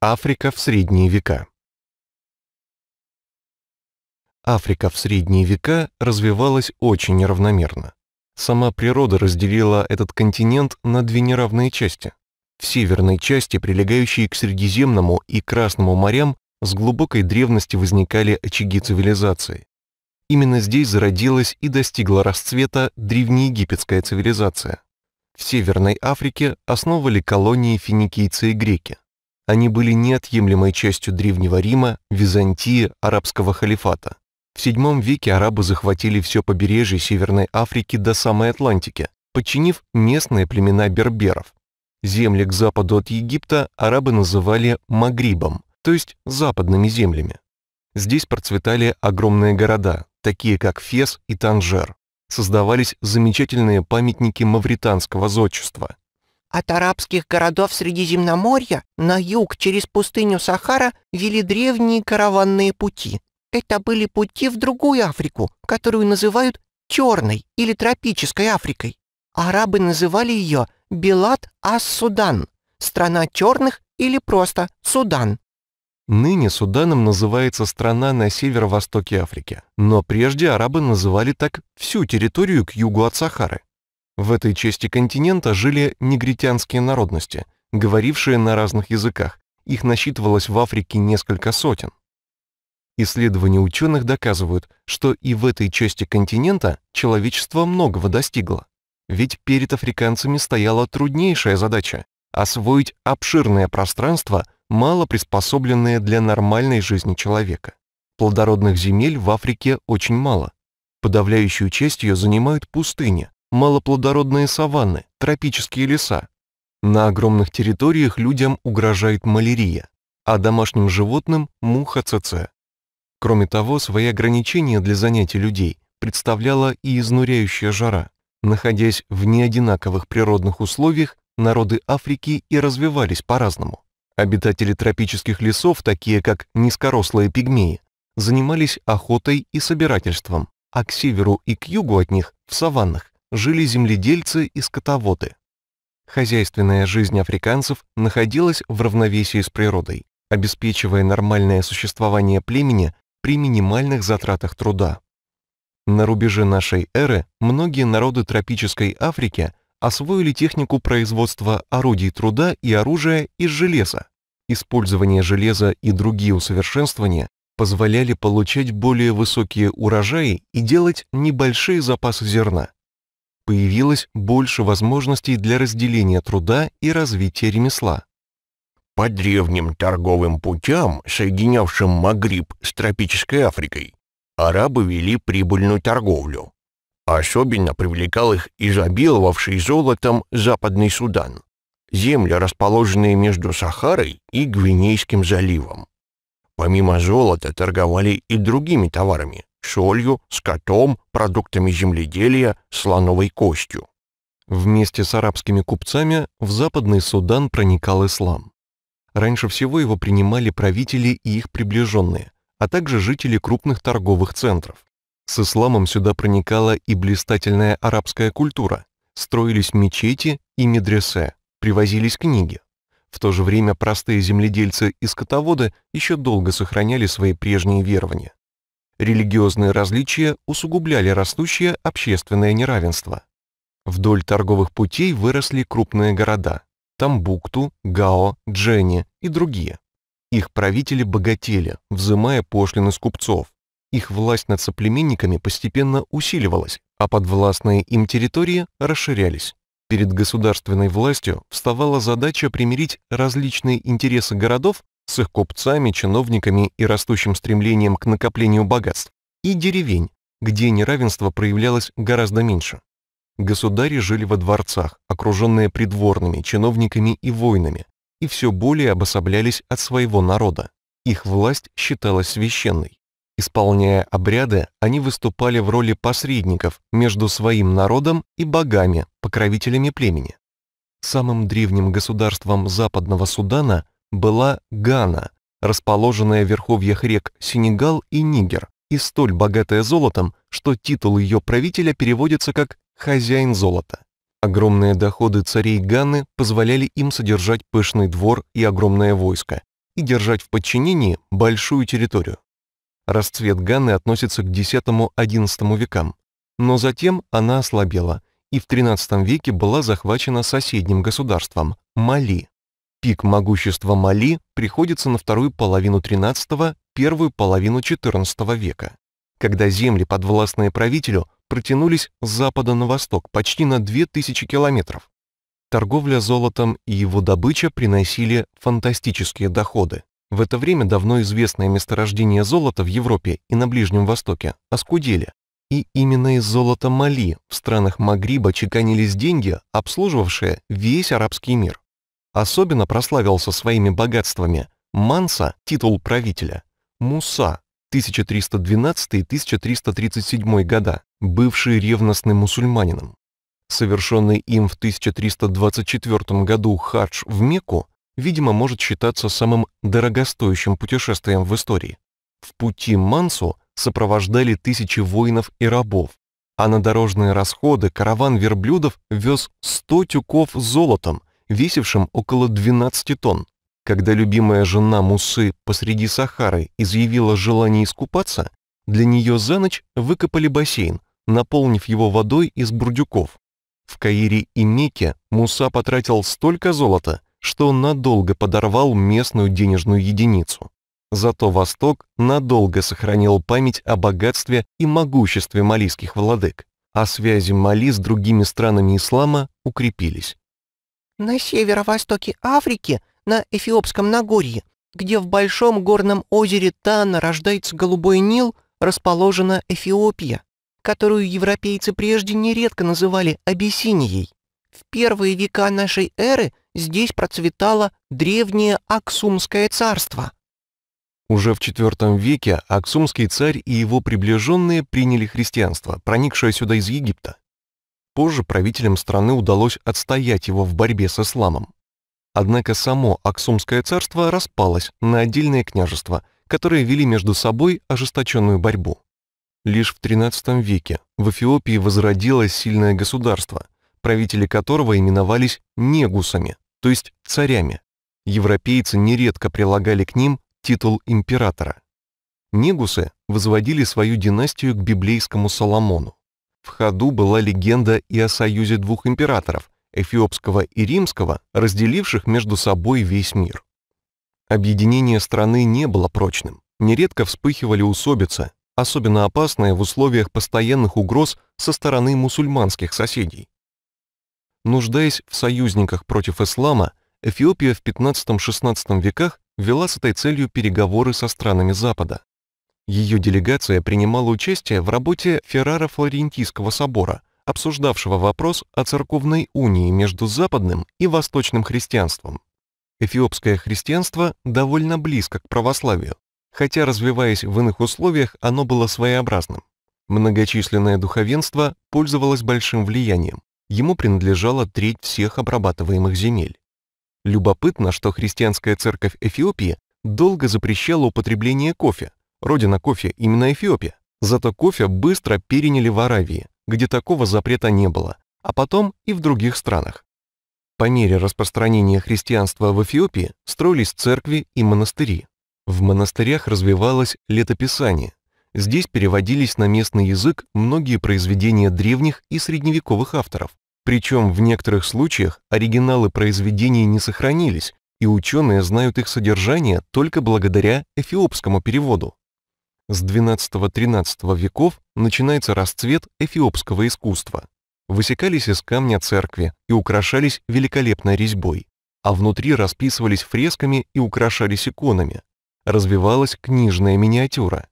Африка в средние века. Африка в средние века развивалась очень неравномерно. Сама природа разделила этот континент на две неравные части. В северной части, прилегающей к Средиземному и Красному морям, с глубокой древности возникали очаги цивилизации. Именно здесь зародилась и достигла расцвета древнеегипетская цивилизация. В Северной Африке основывали колонии финикийцы и греки. Они были неотъемлемой частью Древнего Рима, Византии, арабского халифата. В VII веке арабы захватили все побережье Северной Африки до самой Атлантики, подчинив местные племена берберов. Земли к западу от Египта арабы называли Магрибом, то есть западными землями. Здесь процветали огромные города, такие как Фес и Танжер. Создавались замечательные памятники мавританского зодчества. От арабских городов Средиземноморья на юг через пустыню Сахара вели древние караванные пути. Это были пути в другую Африку, которую называют Черной или Тропической Африкой. Арабы называли ее Белат ас-Судан, страна черных или просто Судан. Ныне Суданом называется страна на северо-востоке Африки, но прежде арабы называли так всю территорию к югу от Сахары. В этой части континента жили негритянские народности, говорившие на разных языках. Их насчитывалось в Африке несколько сотен. Исследования ученых доказывают, что и в этой части континента человечество многого достигло. Ведь перед африканцами стояла труднейшая задача – освоить обширное пространство – мало приспособленные для нормальной жизни человека. Плодородных земель в Африке очень мало. Подавляющую часть ее занимают пустыни, малоплодородные саванны, тропические леса. На огромных территориях людям угрожает малярия, а домашним животным – муха ЦЦ. Кроме того, свои ограничения для занятий людей представляла и изнуряющая жара. Находясь в неодинаковых природных условиях, народы Африки и развивались по-разному. Обитатели тропических лесов, такие как низкорослые пигмеи, занимались охотой и собирательством, а к северу и к югу от них, в саваннах, жили земледельцы и скотоводы. Хозяйственная жизнь африканцев находилась в равновесии с природой, обеспечивая нормальное существование племени при минимальных затратах труда. На рубеже нашей эры многие народы тропической Африки освоили технику производства орудий труда и оружия из железа. Использование железа и другие усовершенствования позволяли получать более высокие урожаи и делать небольшие запасы зерна. Появилось больше возможностей для разделения труда и развития ремесла. По древним торговым путям, соединявшим Магриб с тропической Африкой, арабы вели прибыльную торговлю. Особенно привлекал их изобиловавший золотом Западный Судан, земли, расположенные между Сахарой и Гвинейским заливом. Помимо золота торговали и другими товарами – солью, скотом, продуктами земледелия, слоновой костью. Вместе с арабскими купцами в Западный Судан проникал ислам. Раньше всего его принимали правители и их приближенные, а также жители крупных торговых центров. С исламом сюда проникала и блистательная арабская культура. Строились мечети и медресе, привозились книги. В то же время простые земледельцы и скотоводы еще долго сохраняли свои прежние верования. Религиозные различия усугубляли растущее общественное неравенство. Вдоль торговых путей выросли крупные города – Тамбукту, Гао, Дженни и другие. Их правители богатели, взимая пошлины с купцов, их власть над соплеменниками постепенно усиливалась, а подвластные им территории расширялись. Перед государственной властью вставала задача примирить различные интересы городов с их купцами, чиновниками и растущим стремлением к накоплению богатств, и деревень, где неравенство проявлялось гораздо меньше. Государи жили во дворцах, окруженные придворными, чиновниками и воинами, и все более обособлялись от своего народа. Их власть считалась священной. Исполняя обряды, они выступали в роли посредников между своим народом и богами, покровителями племени. Самым древним государством Западного Судана была Гана, расположенная в верховьях рек Сенегал и Нигер, и столь богатая золотом, что титул ее правителя переводится как «хозяин золота». Огромные доходы царей Ганы позволяли им содержать пышный двор и огромное войско, и держать в подчинении большую территорию. Расцвет Ганны относится к X-XI векам, но затем она ослабела и в XIII веке была захвачена соседним государством – Мали. Пик могущества Мали приходится на вторую половину XIII, первую половину XIV века, когда земли, подвластные правителю, протянулись с запада на восток почти на 2000 километров. Торговля золотом и его добыча приносили фантастические доходы. В это время давно известное месторождение золота в Европе и на Ближнем Востоке оскудели. И именно из золота Мали в странах Магриба чеканились деньги, обслуживавшие весь арабский мир. Особенно прославился своими богатствами Манса, титул правителя, Муса, 1312-1337 года, бывший ревностным мусульманином. Совершенный им в 1324 году хадж в Мекку, видимо, может считаться самым дорогостоящим путешествием в истории. В пути Мансу сопровождали тысячи воинов и рабов, а на дорожные расходы караван верблюдов вез 100 тюков золотом, весившим около 12 тонн. Когда любимая жена Мусы посреди Сахары изъявила желание искупаться, для нее за ночь выкопали бассейн, наполнив его водой из бурдюков. В Каире и Мекке Муса потратил столько золота, что надолго подорвал местную денежную единицу. Зато Восток надолго сохранил память о богатстве и могуществе малийских владык, а связи Мали с другими странами ислама укрепились. На северо-востоке Африки, на Эфиопском Нагорье, где в большом горном озере Тана рождается Голубой Нил, расположена Эфиопия которую европейцы прежде нередко называли Абиссинией. В первые века нашей эры здесь процветало древнее Аксумское царство. Уже в IV веке Аксумский царь и его приближенные приняли христианство, проникшее сюда из Египта. Позже правителям страны удалось отстоять его в борьбе с исламом. Однако само Аксумское царство распалось на отдельные княжества, которые вели между собой ожесточенную борьбу. Лишь в XIII веке в Эфиопии возродилось сильное государство, правители которого именовались негусами, то есть царями. Европейцы нередко прилагали к ним титул императора. Негусы возводили свою династию к библейскому Соломону. В ходу была легенда и о союзе двух императоров, эфиопского и римского, разделивших между собой весь мир. Объединение страны не было прочным. Нередко вспыхивали усобицы, особенно опасное в условиях постоянных угроз со стороны мусульманских соседей. Нуждаясь в союзниках против ислама, Эфиопия в 15-16 веках вела с этой целью переговоры со странами Запада. Ее делегация принимала участие в работе Феррара-Флорентийского собора, обсуждавшего вопрос о церковной унии между западным и восточным христианством. Эфиопское христианство довольно близко к православию, хотя, развиваясь в иных условиях, оно было своеобразным. Многочисленное духовенство пользовалось большим влиянием. Ему принадлежала треть всех обрабатываемых земель. Любопытно, что христианская церковь Эфиопии долго запрещала употребление кофе. Родина кофе именно Эфиопия. Зато кофе быстро переняли в Аравии, где такого запрета не было, а потом и в других странах. По мере распространения христианства в Эфиопии строились церкви и монастыри. В монастырях развивалось летописание. Здесь переводились на местный язык многие произведения древних и средневековых авторов. Причем в некоторых случаях оригиналы произведений не сохранились, и ученые знают их содержание только благодаря эфиопскому переводу. С XII-XIII веков начинается расцвет эфиопского искусства. Высекались из камня церкви и украшались великолепной резьбой, а внутри расписывались фресками и украшались иконами развивалась книжная миниатюра.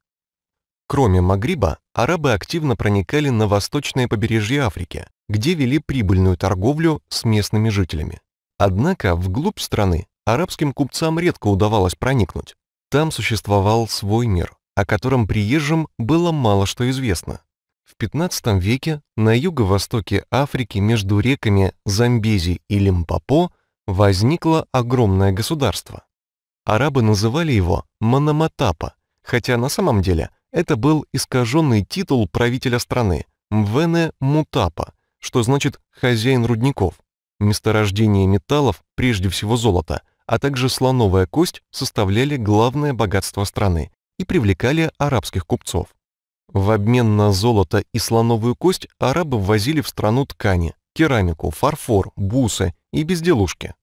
Кроме Магриба, арабы активно проникали на восточное побережье Африки, где вели прибыльную торговлю с местными жителями. Однако вглубь страны арабским купцам редко удавалось проникнуть. Там существовал свой мир, о котором приезжим было мало что известно. В XV веке на юго-востоке Африки между реками Замбези и Лимпопо возникло огромное государство. Арабы называли его Мономатапа, хотя на самом деле это был искаженный титул правителя страны Мвене Мутапа, что значит «хозяин рудников». Месторождения металлов, прежде всего золота, а также слоновая кость составляли главное богатство страны и привлекали арабских купцов. В обмен на золото и слоновую кость арабы ввозили в страну ткани, керамику, фарфор, бусы и безделушки.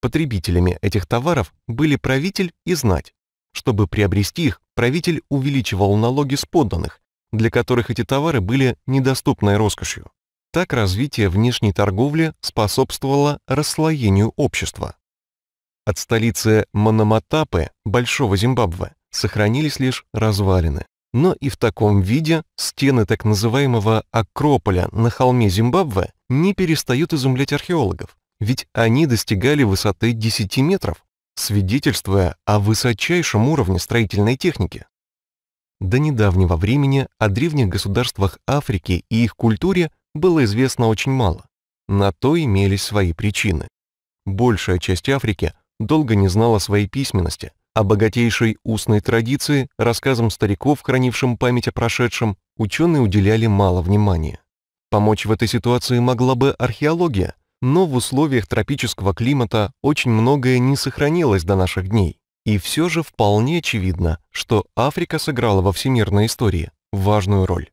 Потребителями этих товаров были правитель и знать. Чтобы приобрести их, правитель увеличивал налоги с подданных, для которых эти товары были недоступной роскошью. Так развитие внешней торговли способствовало расслоению общества. От столицы Мономатапы, Большого Зимбабве, сохранились лишь развалины. Но и в таком виде стены так называемого Акрополя на холме Зимбабве не перестают изумлять археологов, ведь они достигали высоты 10 метров, свидетельствуя о высочайшем уровне строительной техники. До недавнего времени о древних государствах Африки и их культуре было известно очень мало. На то имелись свои причины. Большая часть Африки долго не знала своей письменности, а богатейшей устной традиции, рассказам стариков, хранившим память о прошедшем, ученые уделяли мало внимания. Помочь в этой ситуации могла бы археология, но в условиях тропического климата очень многое не сохранилось до наших дней. И все же вполне очевидно, что Африка сыграла во всемирной истории важную роль.